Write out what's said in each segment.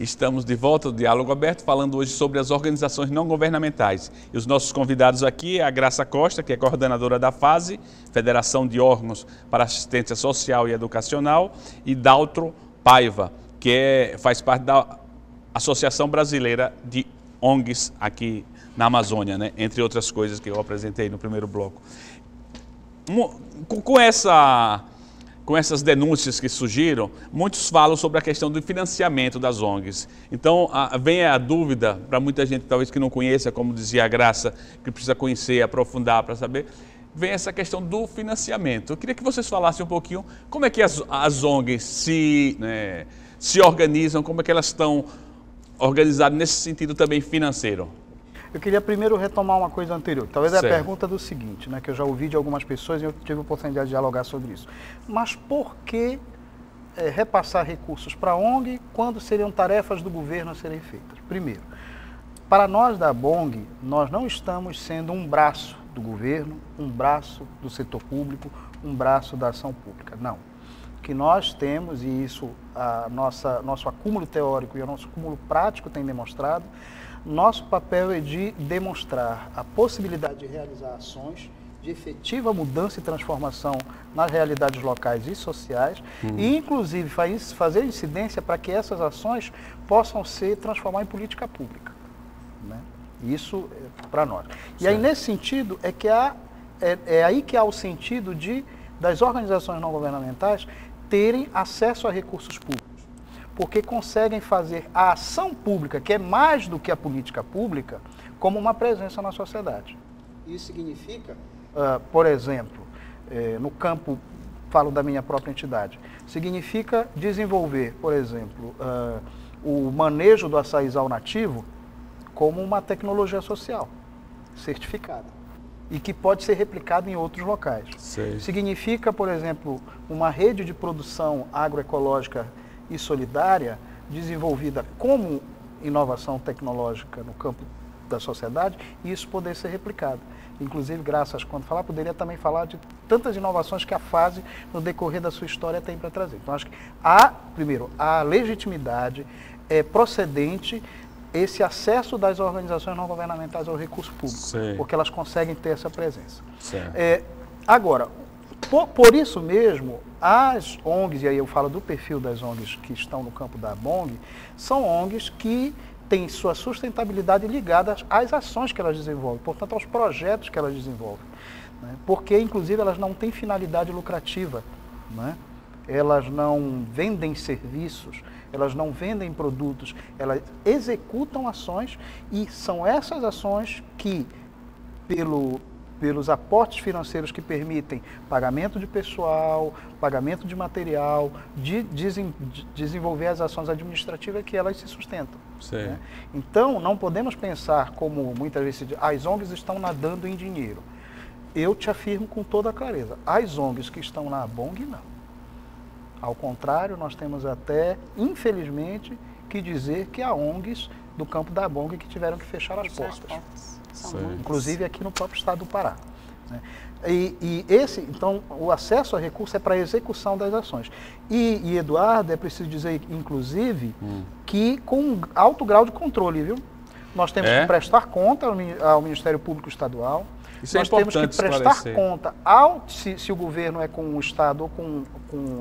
Estamos de volta ao Diálogo Aberto, falando hoje sobre as organizações não governamentais. E os nossos convidados aqui é a Graça Costa, que é coordenadora da FASE, Federação de Órgãos para Assistência Social e Educacional, e Daltro Paiva, que é, faz parte da Associação Brasileira de ONGs aqui na Amazônia, né? entre outras coisas que eu apresentei no primeiro bloco. Com essa com essas denúncias que surgiram, muitos falam sobre a questão do financiamento das ONGs. Então, a, vem a dúvida, para muita gente talvez que não conheça, como dizia a Graça, que precisa conhecer, aprofundar para saber, vem essa questão do financiamento. Eu queria que vocês falassem um pouquinho como é que as, as ONGs se, né, se organizam, como é que elas estão organizadas nesse sentido também financeiro. Eu queria primeiro retomar uma coisa anterior. Talvez certo. é a pergunta do seguinte, né, que eu já ouvi de algumas pessoas e eu tive a oportunidade de dialogar sobre isso. Mas por que é, repassar recursos para a ONG quando seriam tarefas do governo a serem feitas? Primeiro, para nós da BONG, nós não estamos sendo um braço do governo, um braço do setor público, um braço da ação pública. Não. O que nós temos, e isso a nossa, nosso acúmulo teórico e o nosso acúmulo prático tem demonstrado, nosso papel é de demonstrar a possibilidade de realizar ações de efetiva mudança e transformação nas realidades locais e sociais uhum. e, inclusive, faz, fazer incidência para que essas ações possam ser transformadas em política pública. Né? Isso é para nós. E aí, nesse sentido, é, que há, é, é aí que há o sentido de das organizações não governamentais terem acesso a recursos públicos porque conseguem fazer a ação pública, que é mais do que a política pública, como uma presença na sociedade. Isso significa, uh, por exemplo, eh, no campo, falo da minha própria entidade, significa desenvolver, por exemplo, uh, o manejo do açaizal nativo como uma tecnologia social certificada e que pode ser replicada em outros locais. Sei. Significa, por exemplo, uma rede de produção agroecológica e solidária, desenvolvida como inovação tecnológica no campo da sociedade, e isso poder ser replicado. Inclusive, graças quando falar, poderia também falar de tantas inovações que a fase, no decorrer da sua história, tem para trazer. Então, acho que há, primeiro, a legitimidade é procedente esse acesso das organizações não governamentais ao recurso público, Sim. porque elas conseguem ter essa presença. É, agora, por, por, isso mesmo, as ONGs, e aí eu falo do perfil das ONGs que estão no campo da BONG, são ONGs que têm sua sustentabilidade ligada às ações que elas desenvolvem, portanto, aos projetos que elas desenvolvem. Né? Porque, inclusive, elas não têm finalidade lucrativa. Né? Elas não vendem serviços, elas não vendem produtos, elas executam ações e são essas ações que, pelo, pelos aportes financeiros que permitem pagamento de pessoal, pagamento de material, de, de desenvolver as ações administrativas que elas se sustentam. Né? Então, não podemos pensar como muitas vezes se diz, as ONGs estão nadando em dinheiro. Eu te afirmo com toda clareza, as ONGs que estão na BONG, não. Ao contrário, nós temos até, infelizmente, que dizer que há ONGs do campo da BONG que tiveram que fechar as portas inclusive aqui no próprio estado do Pará. Né? E, e, esse, então, o acesso a recurso é para a execução das ações. E, e, Eduardo, é preciso dizer, inclusive, hum. que com alto grau de controle, viu? Nós temos é? que prestar conta ao, Ministério Público Estadual. Isso é Nós é temos que prestar esclarecer. conta ao se, se, o governo é com o Estado ou com, com,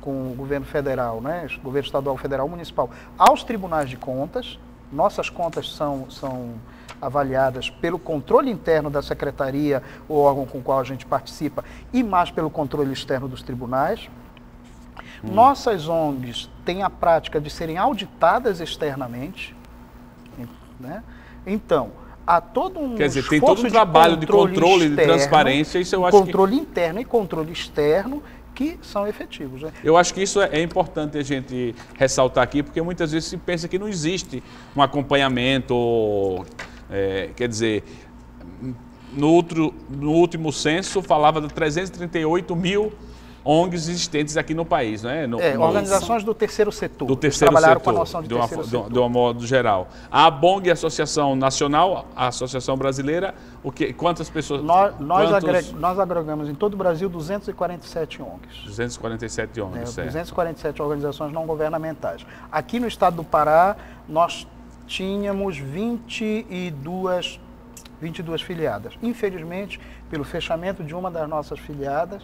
com o governo federal, né? governo estadual, federal, municipal, aos tribunais de contas. Nossas contas são, são avaliadas pelo controle interno da secretaria, o órgão com o qual a gente participa, e mais pelo controle externo dos tribunais. Hum. Nossas ONGs têm a prática de serem auditadas externamente. Né? Então, há todo um Quer dizer, tem todo um trabalho de controle, de, controle externo, de transparência, isso eu acho controle que... interno e controle externo que são efetivos. Né? Eu acho que isso é, é importante a gente ressaltar aqui, porque muitas vezes se pensa que não existe um acompanhamento é, quer dizer, no, outro, no último censo falava de 338 mil ONGs existentes aqui no país, não é? No, é no... organizações do terceiro setor. Do terceiro trabalharam setor. com a noção de, de, uma, de, de um modo geral. A BONG, a Associação Nacional, a Associação Brasileira, o que, quantas pessoas... Nós, nós, quantos... nós agregamos em todo o Brasil 247 ONGs. 247 ONGs, é, certo. 247 organizações não governamentais. Aqui no estado do Pará, nós tínhamos 22 22 filiadas. Infelizmente, pelo fechamento de uma das nossas filiadas,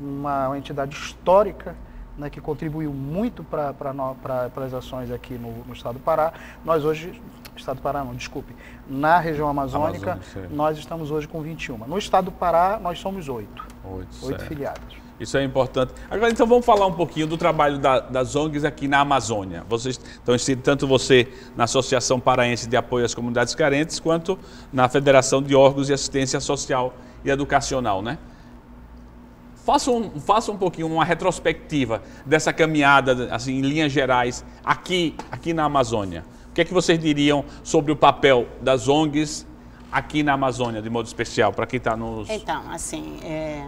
uma, uma entidade histórica né, que contribuiu muito para as ações aqui no, no, estado do Pará. Nós hoje, estado do Pará não, desculpe, na região amazônica, Amazônia, nós estamos hoje com 21. No estado do Pará, nós somos oito. Oito, filiadas. Isso é importante. Agora, então, vamos falar um pouquinho do trabalho da, das ONGs aqui na Amazônia. Vocês estão inseridos, tanto você na Associação Paraense de Apoio às Comunidades Carentes, quanto na Federação de Órgãos de Assistência Social e Educacional, né? Faça um, faça um pouquinho uma retrospectiva dessa caminhada, assim, em linhas gerais, aqui, aqui na Amazônia. O que é que vocês diriam sobre o papel das ONGs aqui na Amazônia, de modo especial, para quem está nos... Então, assim, é,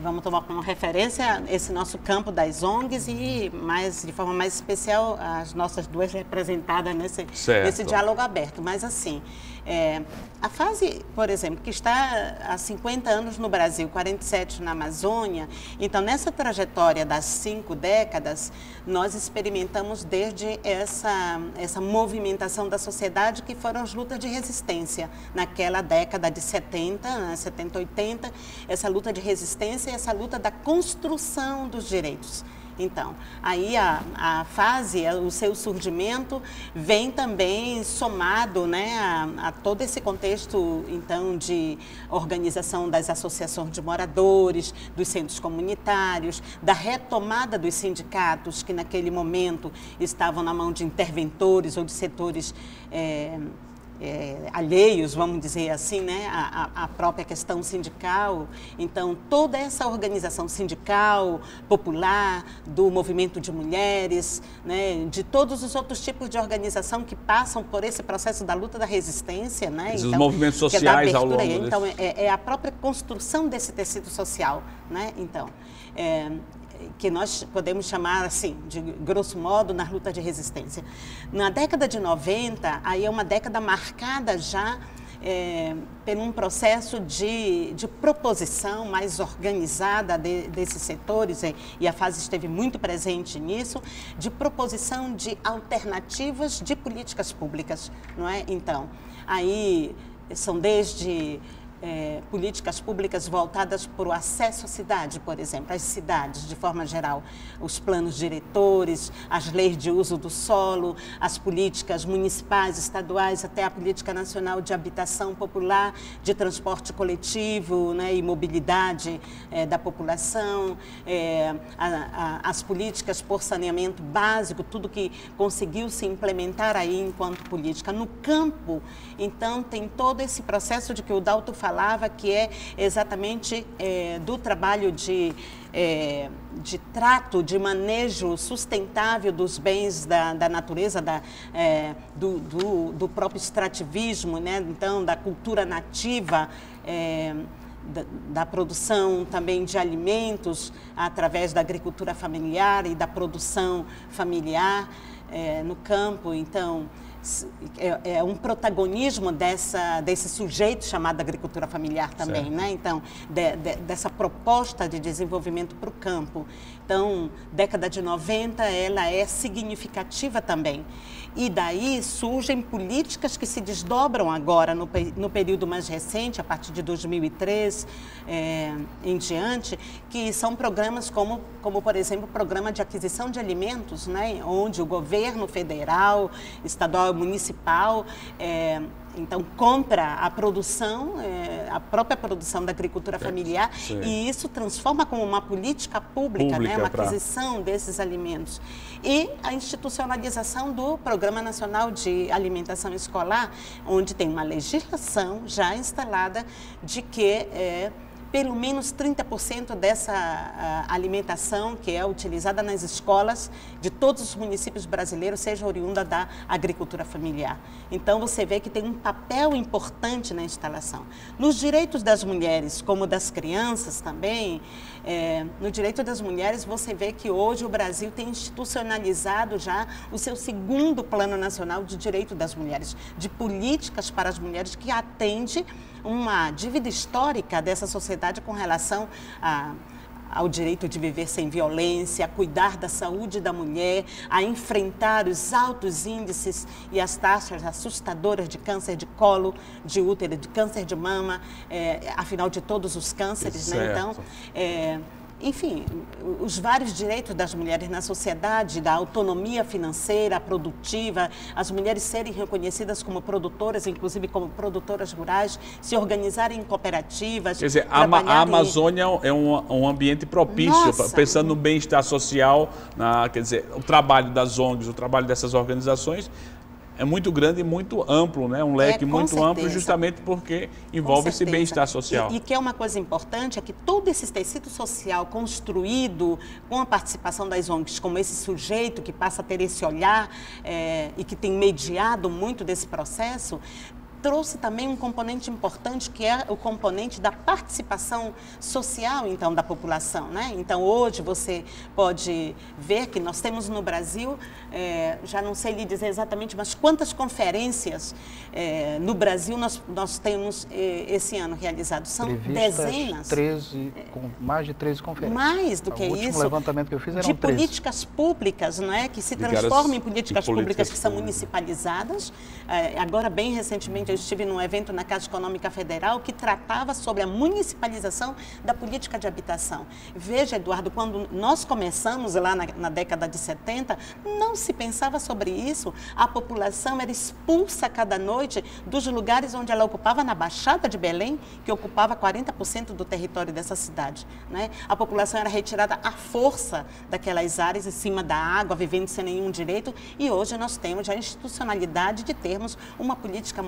vamos tomar como referência esse nosso campo das ONGs e, mais, de forma mais especial, as nossas duas representadas nesse, nesse diálogo aberto. Mas, assim, é, a fase, por exemplo, que está há 50 anos no Brasil, 47 na Amazônia, então nessa trajetória das cinco décadas, nós experimentamos desde essa, essa movimentação da sociedade que foram as lutas de resistência. Naquela década de 70, 70, 80, essa luta de resistência e essa luta da construção dos direitos. Então, aí a, a fase, o seu surgimento vem também somado né, a, a, todo esse contexto então de organização das associações de moradores, dos centros comunitários, da retomada dos sindicatos que naquele momento estavam na mão de interventores ou de setores é, é, alheios, vamos dizer assim, né, a, a, própria questão sindical. Então, toda essa organização sindical, popular, do movimento de mulheres, né, de todos os outros tipos de organização que passam por esse processo da luta da resistência. Né, então, movimentos é sociais é ao longo Então, é, é, a própria construção desse tecido social. Né, então, é, que nós podemos chamar assim, de grosso modo, na luta de resistência. Na década de 90, aí é uma década marcada já é, por um processo de, de proposição mais organizada de, desses setores, e, a fase esteve muito presente nisso, de proposição de alternativas de políticas públicas, não é? Então, aí são desde é, políticas públicas voltadas para o acesso à cidade, por exemplo, às cidades de forma geral, os planos diretores, as leis de uso do solo, as políticas municipais, estaduais, até a política nacional de habitação popular, de transporte coletivo né, e mobilidade é, da população, é, a, a, as políticas por saneamento básico, tudo que conseguiu se implementar aí enquanto política. No campo, então, tem todo esse processo de que o Dalto fala falava, que é exatamente é, do trabalho de, é, de trato, de manejo sustentável dos bens da, da natureza, da, é, do, do, do, próprio extrativismo, né? então, da cultura nativa. É, da, da, produção também de alimentos através da agricultura familiar e da produção familiar é, no campo. Então, é, é, um protagonismo dessa, desse sujeito chamado agricultura familiar também, certo. né? Então, de, de, dessa proposta de desenvolvimento para o campo. Então, década de 90, ela é significativa também. E daí surgem políticas que se desdobram agora no, no período mais recente, a partir de 2003 é, em diante, que são programas como, como, por exemplo, o Programa de Aquisição de Alimentos, né, onde o governo federal, estadual municipal é, então, compra a produção, é, a própria produção da agricultura familiar Sim. e isso transforma como uma política pública, pública né, uma pra... aquisição desses alimentos. E a institucionalização do Programa Nacional de Alimentação Escolar, onde tem uma legislação já instalada de que é, pelo menos 30% dessa alimentação que é utilizada nas escolas de todos os municípios brasileiros seja oriunda da agricultura familiar. Então você vê que tem um papel importante na instalação. Nos direitos das mulheres, como das crianças também, é, no direito das mulheres você vê que hoje o Brasil tem institucionalizado já o seu segundo Plano Nacional de Direito das Mulheres, de políticas para as mulheres que atende uma dívida histórica dessa sociedade com relação a ao direito de viver sem violência, a cuidar da saúde da mulher, a enfrentar os altos índices e as taxas assustadoras de câncer de colo, de útero, de câncer de mama, é, afinal de todos os cânceres, né? Então, é, enfim, os vários direitos das mulheres na sociedade, da autonomia financeira, produtiva, as mulheres serem reconhecidas como produtoras, inclusive como produtoras rurais, se organizarem em cooperativas. Quer dizer, a, a Amazônia em... é um, um, ambiente propício, Nossa. pensando no bem-estar social, na, quer dizer, o trabalho das ONGs, o trabalho dessas organizações é muito grande e muito amplo, né? um leque é, muito certeza. amplo, justamente porque envolve esse bem-estar social. E, e, que é uma coisa importante, é que todo esse tecido social construído com a participação das ONGs, como esse sujeito que passa a ter esse olhar é, e que tem mediado muito desse processo, trouxe também um componente importante que é o componente da participação social então da população, né? Então hoje você pode ver que nós temos no Brasil, é, já não sei lhe dizer exatamente, mas quantas conferências é, no Brasil nós, nós temos é, esse ano realizado? São Previstas dezenas. 13, com mais de 13 conferências. Mais do que o isso. O levantamento que eu fiz era De 13. políticas públicas, não é? Que se transformam em políticas, públicas que são municipalizadas. É, agora, bem recentemente, eu estive num evento na Caixa Econômica Federal que tratava sobre a municipalização da política de habitação. Veja, Eduardo, quando nós começamos lá na, na década de 70, não se pensava sobre isso. A população era expulsa cada noite dos lugares onde ela ocupava na Baixada de Belém, que ocupava 40% do território dessa cidade. Né? A população era retirada à força daquelas áreas em cima da água, vivendo sem nenhum direito, e hoje nós temos a institucionalidade de termos uma política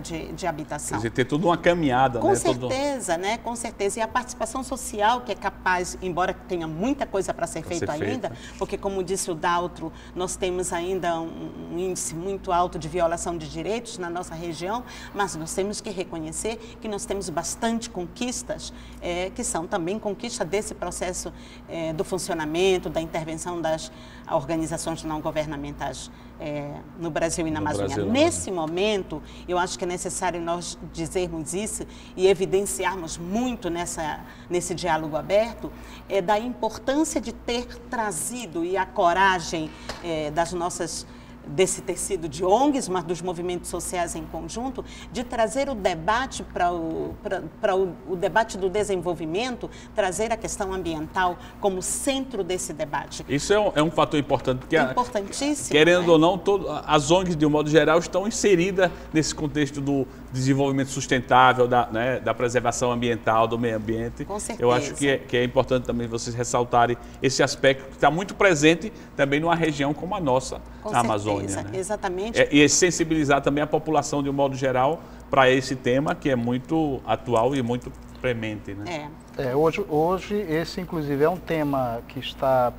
de, de habitação. Quer dizer, ter tudo uma caminhada, Com né? certeza, Todo... né? Com certeza. E a participação social, que é capaz, embora tenha muita coisa para ser feita ainda, porque, como disse o Daltro, nós temos ainda um, um índice muito alto de violação de direitos na nossa região, mas nós temos que reconhecer que nós temos bastante conquistas, é, que são também conquistas desse processo é, do funcionamento, da intervenção das organizações não governamentais é, no Brasil e na no Amazônia. Brasil, Nesse momento, eu acho que é necessário nós dizermos isso e evidenciarmos muito nessa, nesse diálogo aberto, é da importância de ter trazido e a coragem é, das nossas desse tecido de ONGs, mas dos movimentos sociais em conjunto, de trazer o debate para o, o, o debate do desenvolvimento, trazer a questão ambiental como centro desse debate. Isso é um, é um fator importante, porque Importantíssimo. querendo né? ou não, todo, as ONGs, de um modo geral, estão inseridas nesse contexto do desenvolvimento sustentável, da, né, da preservação ambiental, do meio ambiente. Com certeza. Eu acho que é, que é importante também vocês ressaltarem esse aspecto que está muito presente também numa região como a nossa, Com a Amazônia. Né? Exatamente. É, e sensibilizar também a população de um modo geral para esse tema que é muito atual e muito premente. Né? É. é hoje, hoje, esse inclusive é um tema que está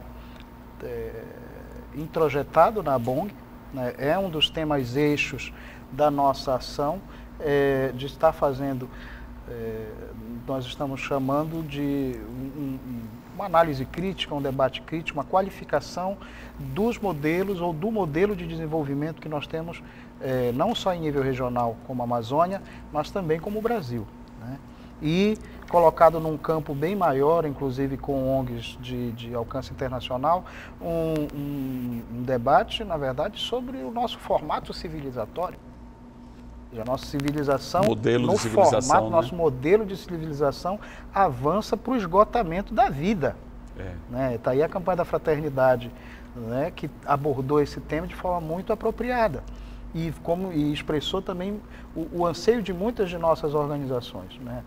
é, introjetado na BONG, né? é um dos temas eixos da nossa ação é, de estar fazendo, é, nós estamos chamando de um, um, uma análise crítica, um debate crítico, uma qualificação dos modelos ou do modelo de desenvolvimento que nós temos, é, não só em nível regional como a Amazônia, mas também como o Brasil. Né? E colocado num campo bem maior, inclusive com ONGs de, de alcance internacional, um, um, um debate, na verdade, sobre o nosso formato civilizatório a nossa civilização, modelo no civilização, formato, né? nosso modelo de civilização avança para o esgotamento da vida. Está é. né? Tá aí a campanha da fraternidade, né? que abordou esse tema de forma muito apropriada e, como, e expressou também o, o, anseio de muitas de nossas organizações. Né?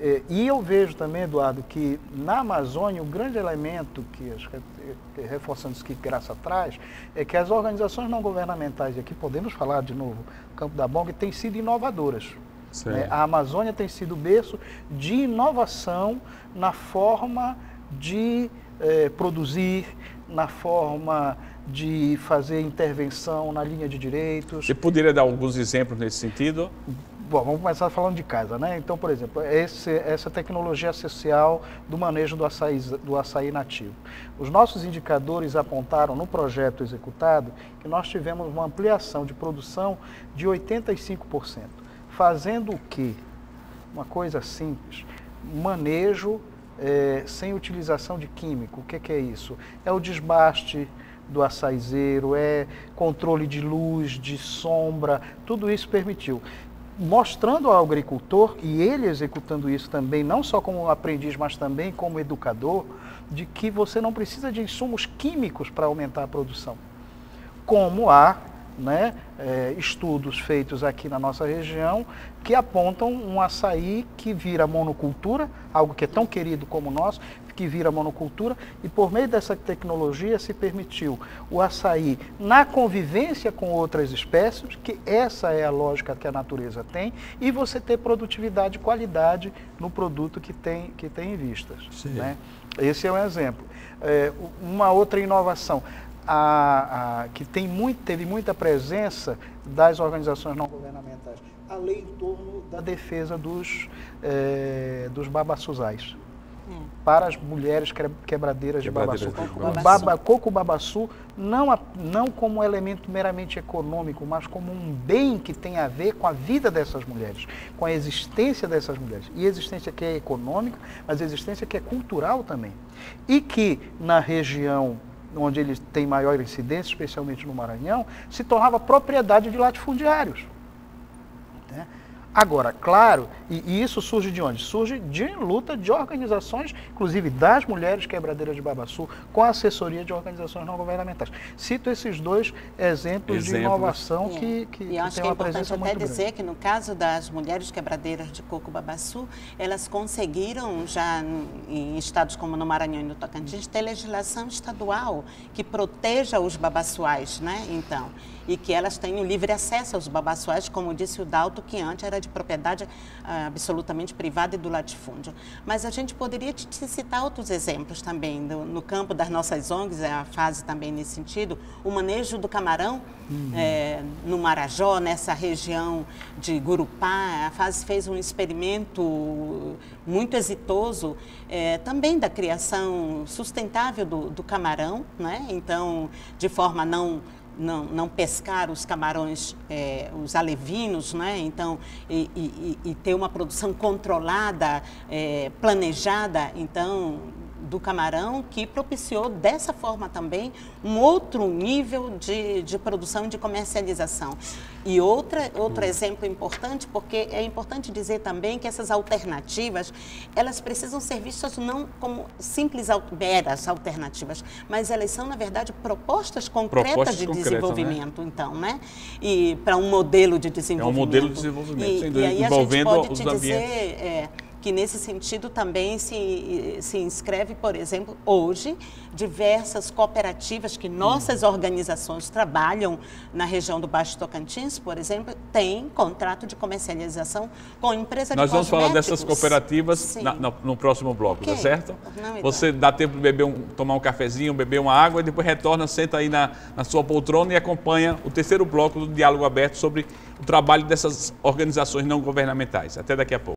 É, e eu vejo também, Eduardo, que na Amazônia o grande elemento que, acho que é, reforçando isso que Graça traz, é que as organizações não governamentais, e aqui podemos falar de novo, Campo da Bonga, têm sido inovadoras. Né? A Amazônia tem sido berço de inovação na forma de eh, produzir, na forma de fazer intervenção na linha de direitos. Você poderia dar alguns exemplos nesse sentido? Bom, vamos começar falando de casa, né? Então, por exemplo, esse, essa tecnologia social do manejo do açaí, do açaí nativo. Os nossos indicadores apontaram no projeto executado que nós tivemos uma ampliação de produção de 85%. Fazendo o quê? Uma coisa simples, manejo é, sem utilização de químico. O que, que é isso? É o desbaste do açaizeiro, é controle de luz, de sombra, tudo isso permitiu mostrando ao agricultor, e ele executando isso também, não só como aprendiz, mas também como educador, de que você não precisa de insumos químicos para aumentar a produção. Como há né, é, estudos feitos aqui na nossa região que apontam um açaí que vira monocultura, algo que é tão querido como o nosso, que vira monocultura, e por meio dessa tecnologia se permitiu o açaí na convivência com outras espécies, que essa é a lógica que a natureza tem, e você ter produtividade e qualidade no produto que tem, que tem em vistas. Né? Esse é um exemplo. É, uma outra inovação. A, a, que tem muito, teve muita presença das organizações não governamentais, a lei em torno da defesa dos, é, dos babaçuzais para as mulheres quebradeiras, de babaçu. O baba, coco babaçu não, não como elemento meramente econômico, mas como um bem que tem a ver com a vida dessas mulheres, com a existência dessas mulheres. E existência que é econômica, mas existência que é cultural também. E que na região onde ele tem maior incidência, especialmente no Maranhão, se tornava propriedade de latifundiários. Né? Agora, claro, e, isso surge de onde? Surge de luta de organizações, inclusive das mulheres quebradeiras de Babaçu, com a assessoria de organizações não governamentais. Cito esses dois exemplos, exemplos. de inovação é. que, que, e acho que, que é importante até dizer grande. que no caso das mulheres quebradeiras de coco Babaçu, elas conseguiram já em estados como no Maranhão e no Tocantins ter legislação estadual que proteja os babaçuais, né? Então, e que elas tenham livre acesso aos babaçuais, como disse o Dalto, que antes era de propriedade ah, absolutamente privada e do latifúndio. Mas a gente poderia te, te citar outros exemplos também, no, no, campo das nossas ONGs, é a fase também nesse sentido, o manejo do camarão uhum. é, no Marajó, nessa região de Gurupá, a fase fez um experimento muito exitoso é, também da criação sustentável do, do camarão, né? então, de forma não não, não pescar os camarões, é, os alevinos, né? então, e, e, e, ter uma produção controlada, é, planejada, então, do camarão, que propiciou dessa forma também um outro nível de, de produção e de comercialização. E outra, outro exemplo importante, porque é importante dizer também que essas alternativas, elas precisam ser vistas não como simples meras alternativas, mas elas são, na verdade, propostas concretas propostas de concretas, né? desenvolvimento, né? então, né? E para um modelo de desenvolvimento. É um modelo de desenvolvimento, e, sem dúvida, aí envolvendo a gente pode te dizer, é, que nesse sentido também se, se inscreve, por exemplo, hoje, diversas cooperativas que nossas organizações trabalham na região do Baixo Tocantins, por exemplo, têm contrato de comercialização com empresa Nós de vamos falar dessas cooperativas na, na, no próximo bloco, okay. tá certo? Não, Você dá tempo de beber um, tomar um cafezinho, beber uma água e depois retorna, senta aí na, na sua poltrona e acompanha o terceiro bloco do Diálogo Aberto sobre o trabalho dessas organizações não governamentais. Até daqui a pouco.